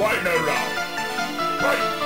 Right now, now. Right.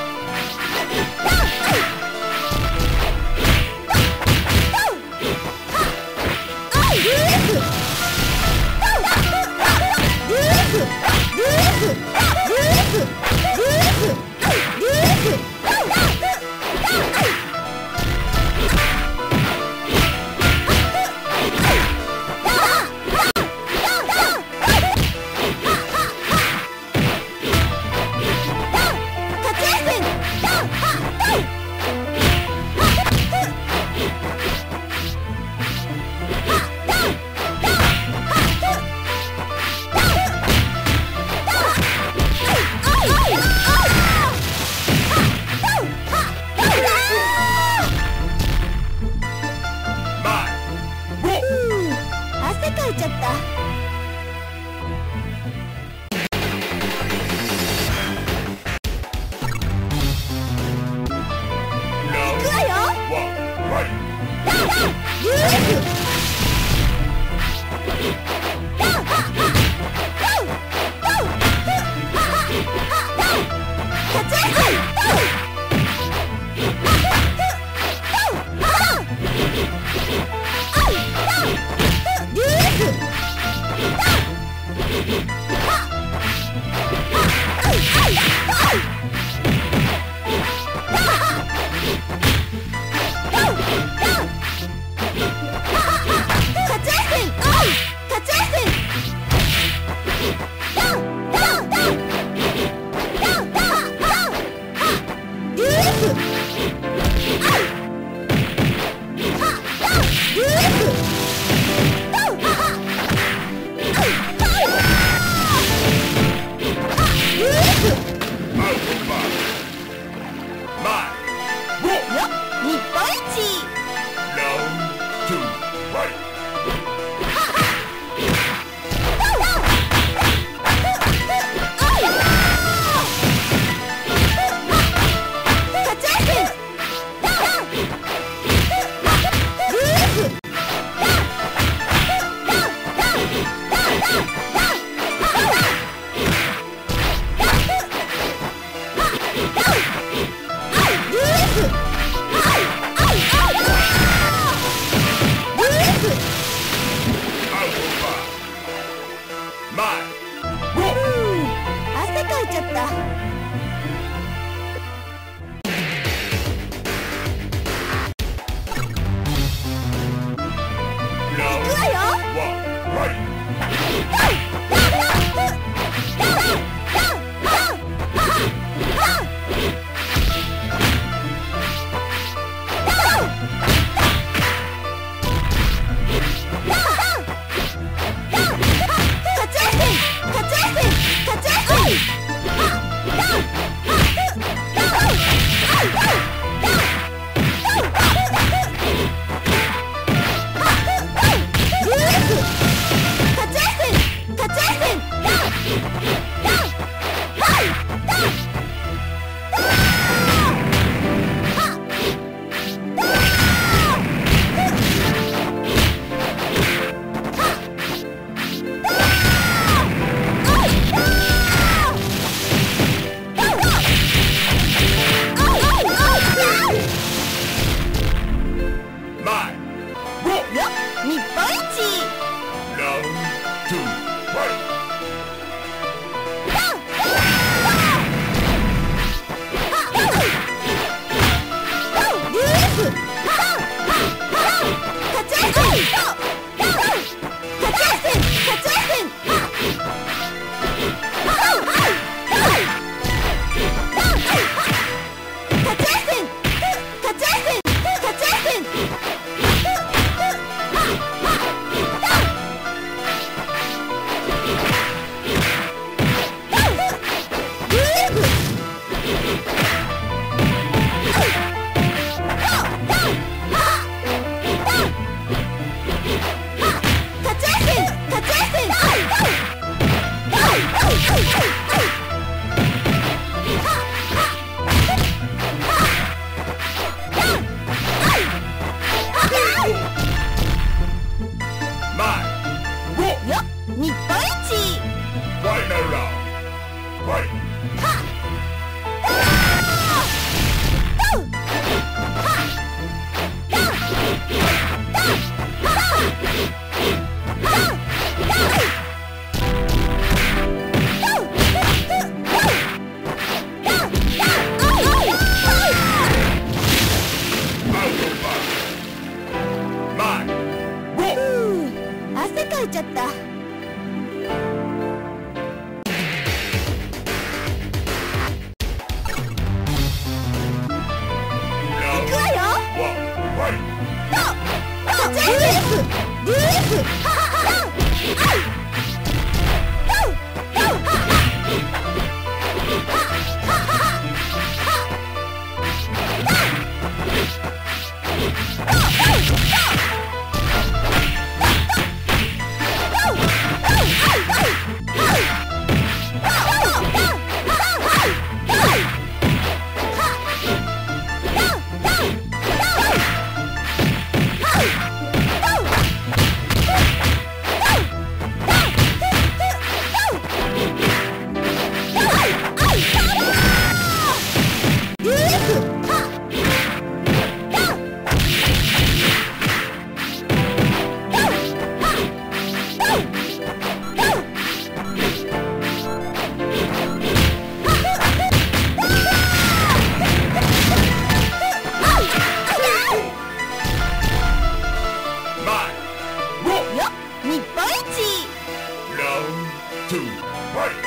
two, right!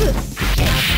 Ugh.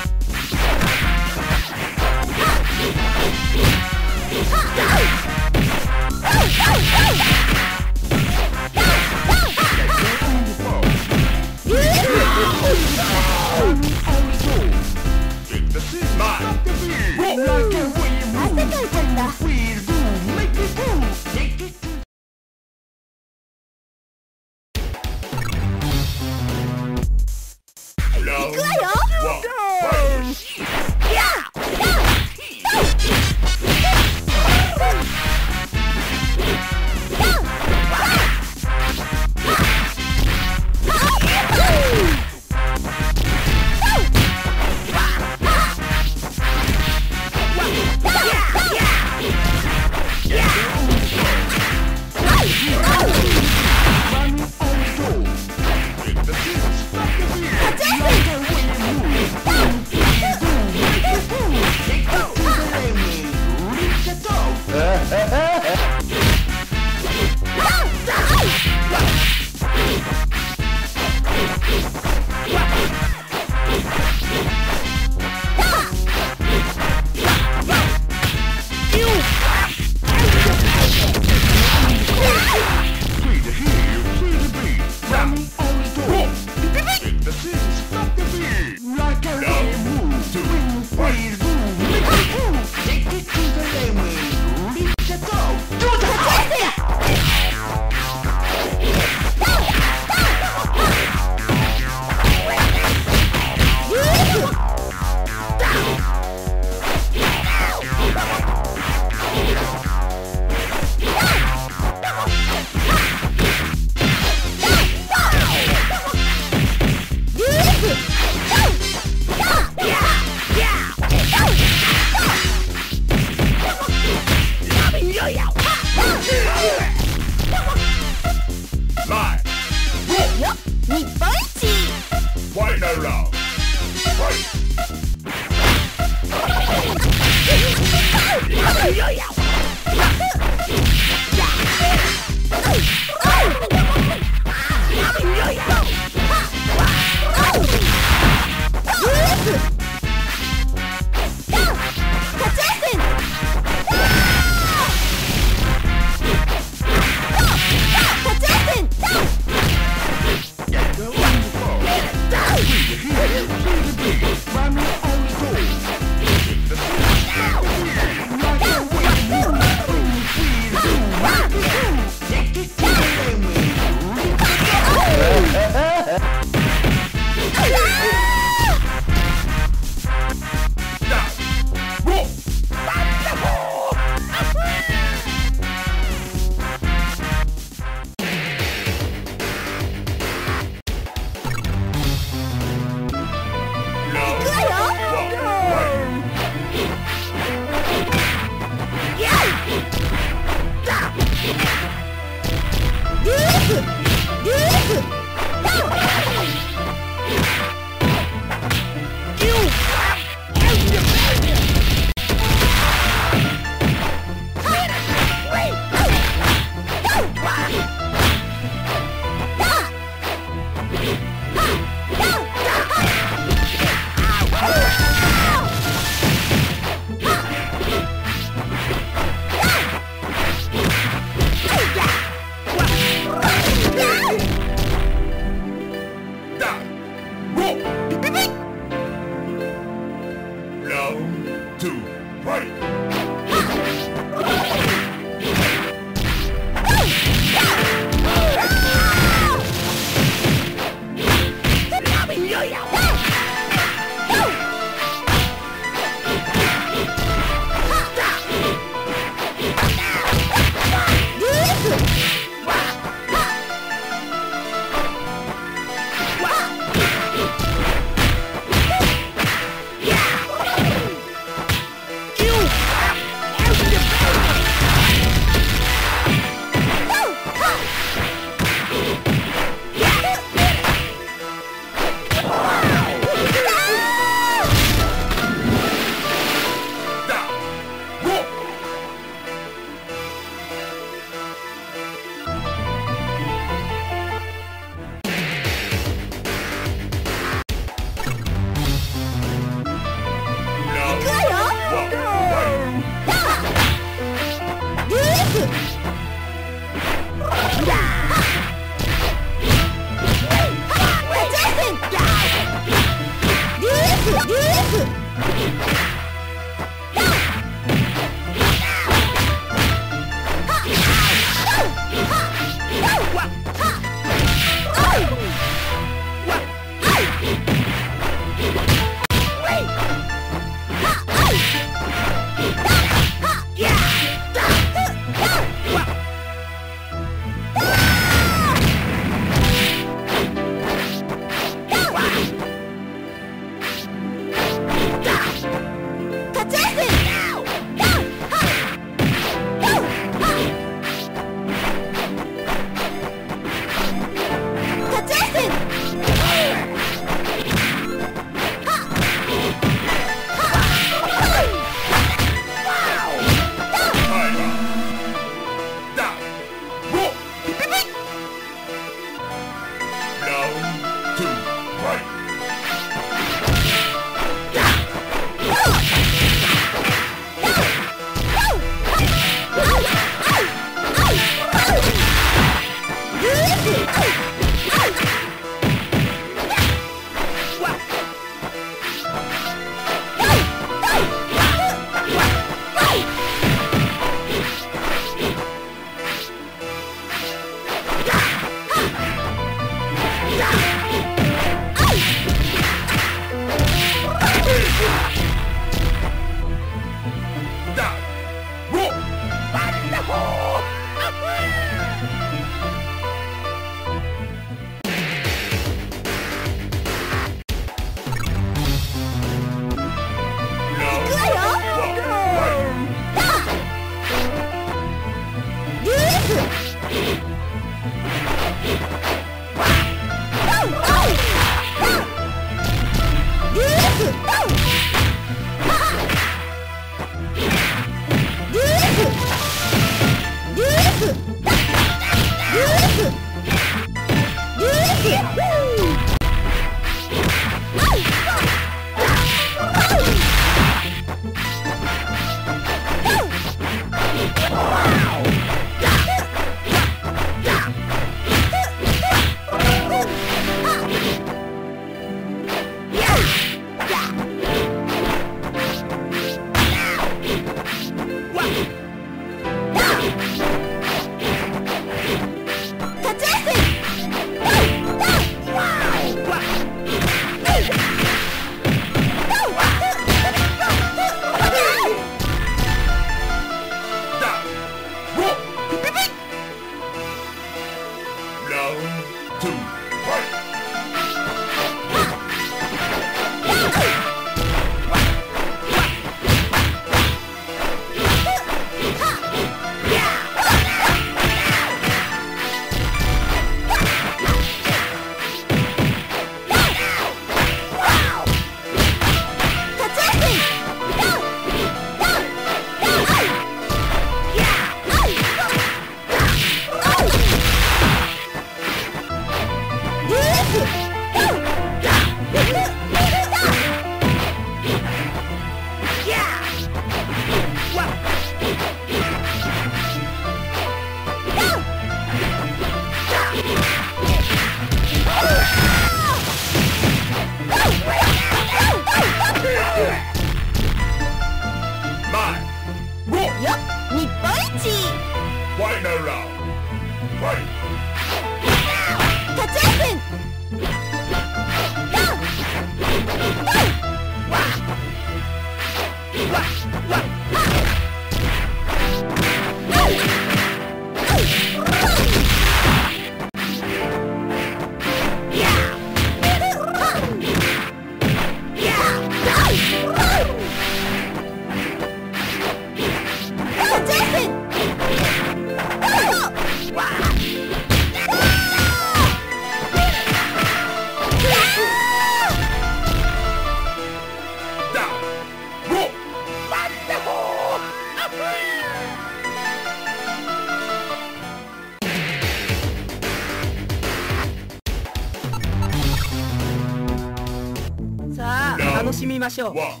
hecho, wow.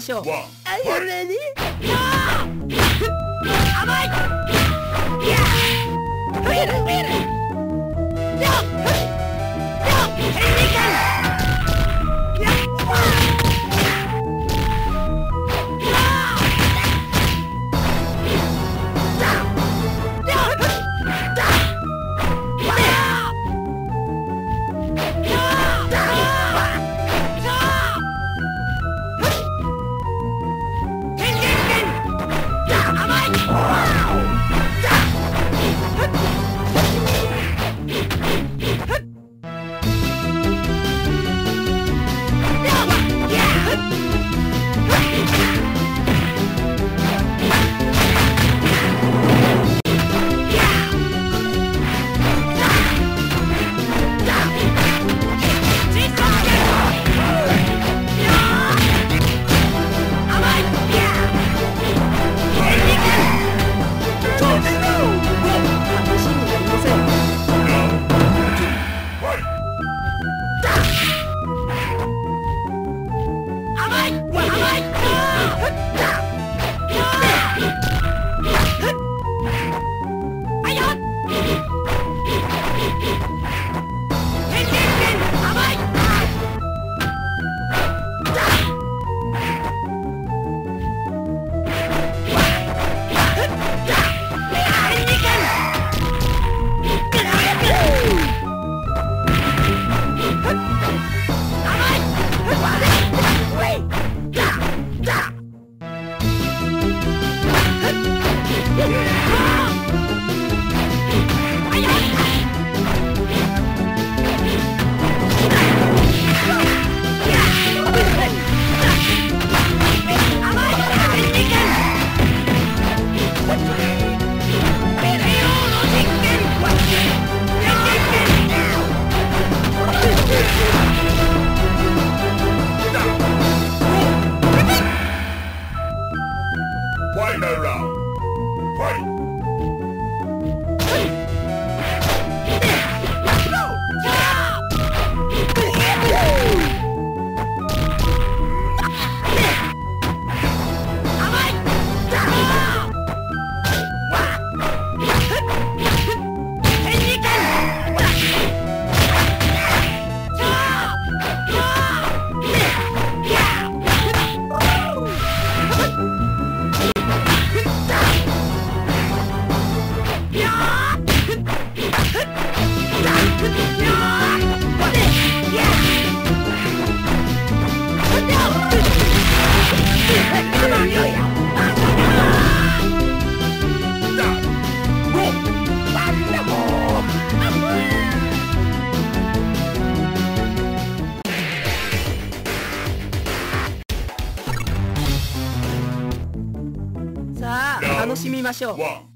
ましょう。わ One.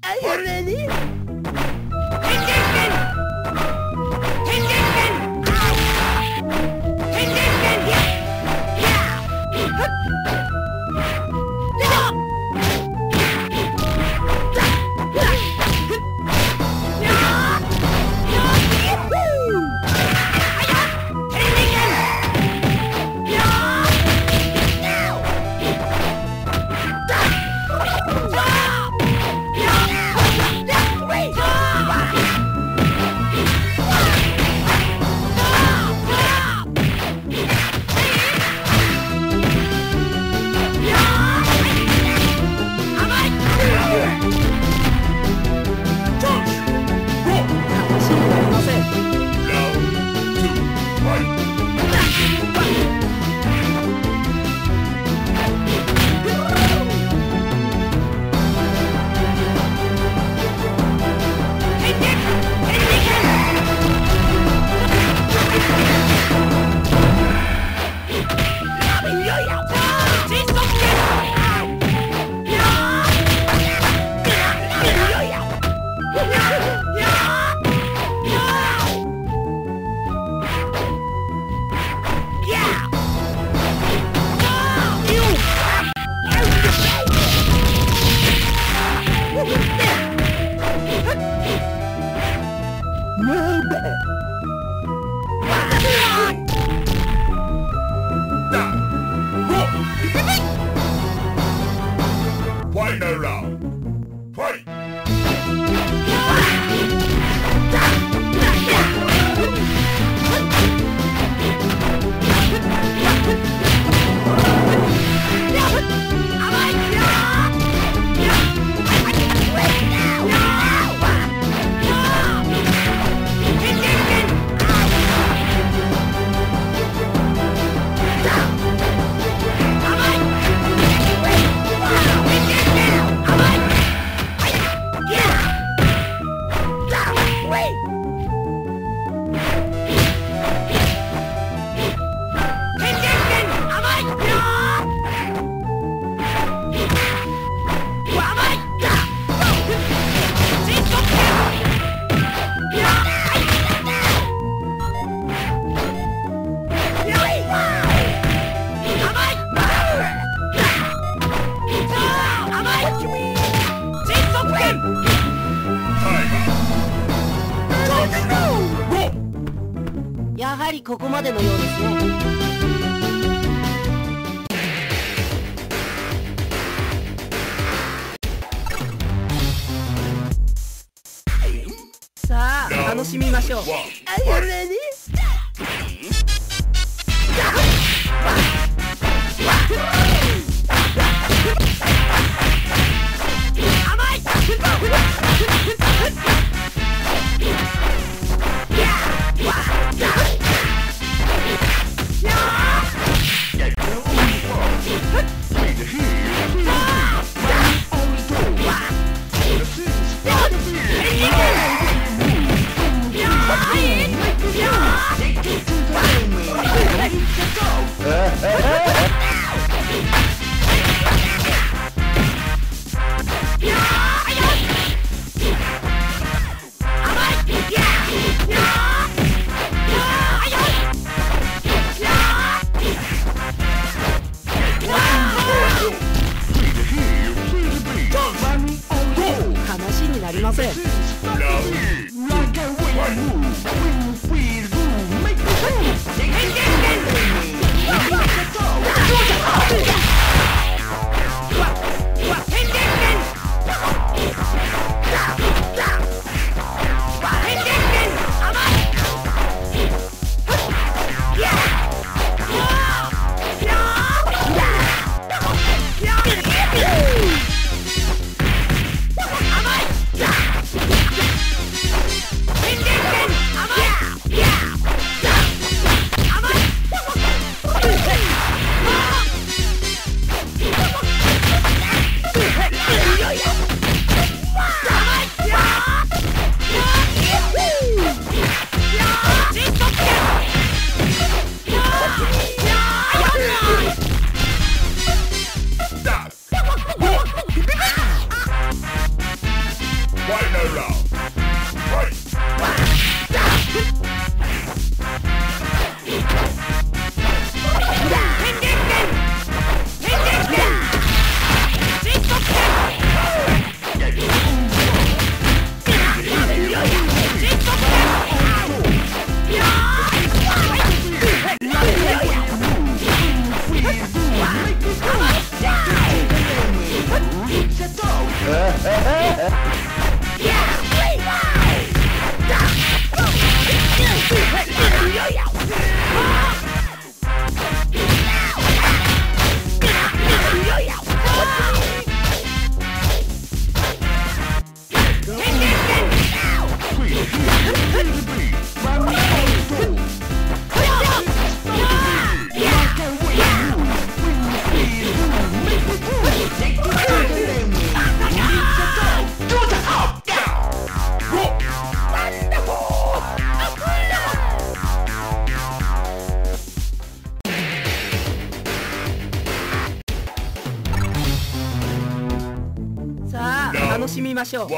りません楽しみましょう。っ。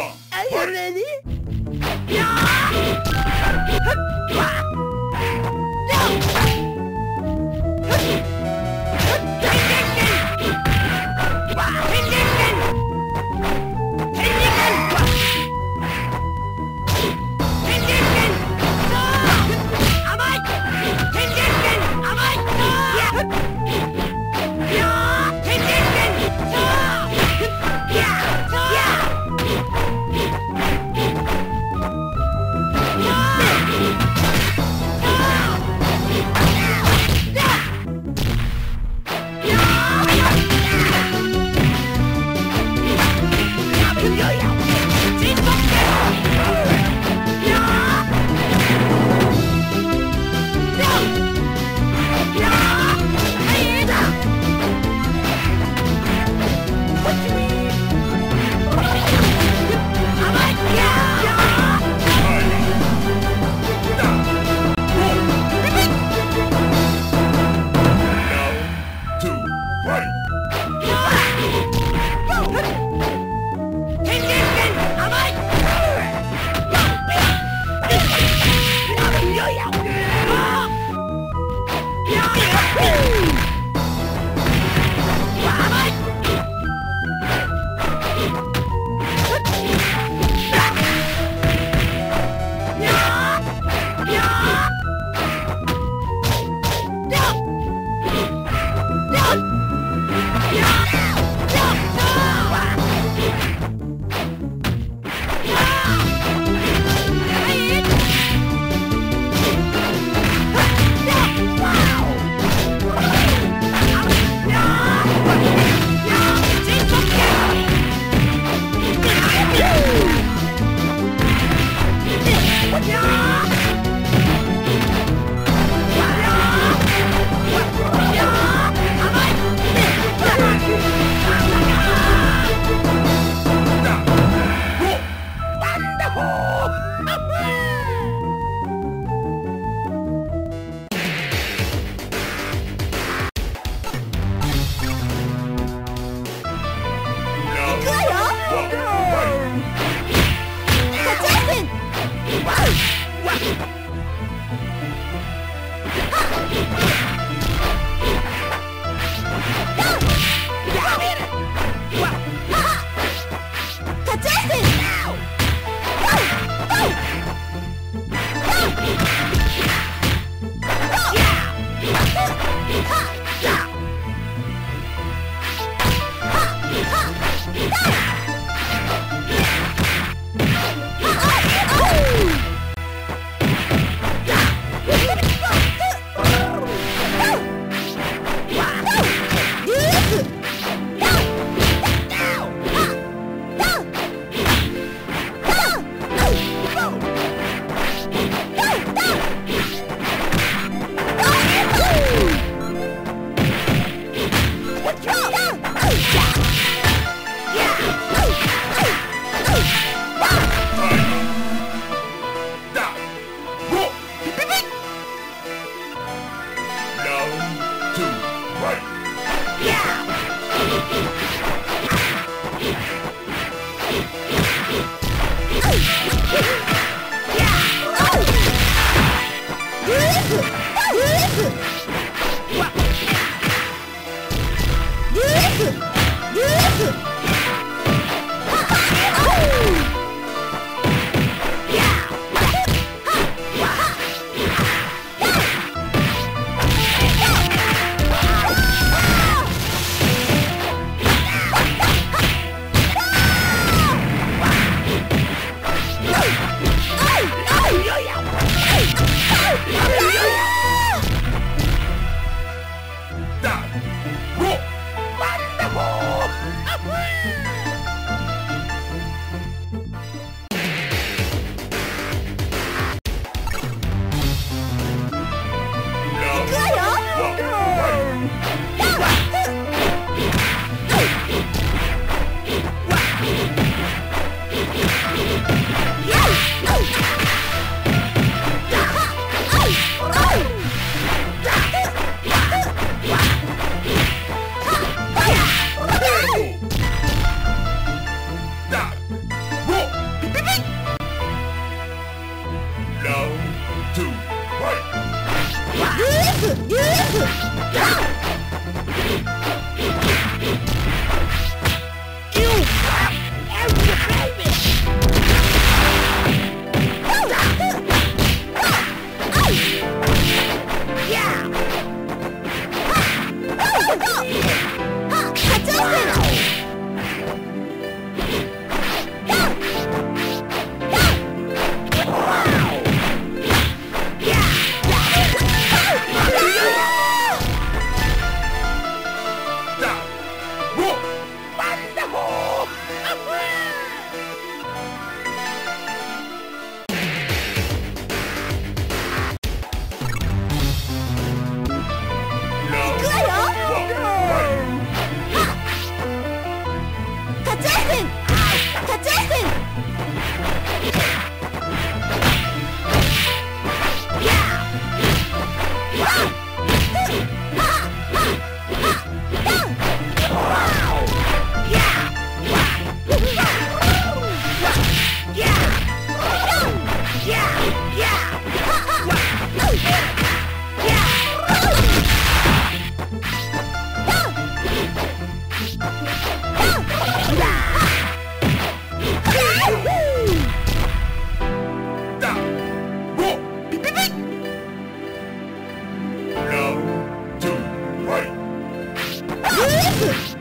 Woohoo!